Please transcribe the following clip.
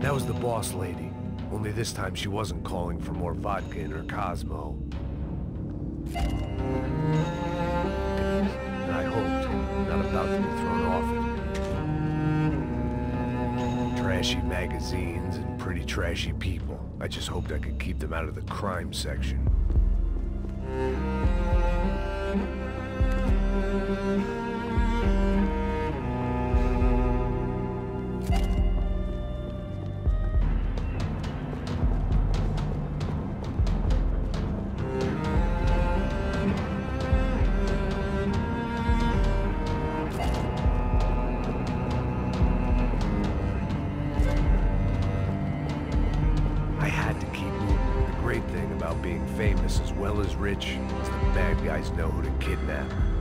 That was the boss lady. Only this time she wasn't calling for more vodka in her Cosmo. Trashy magazines and pretty trashy people. I just hoped I could keep them out of the crime section. Great thing about being famous as well as rich is the bad guys know who to kidnap.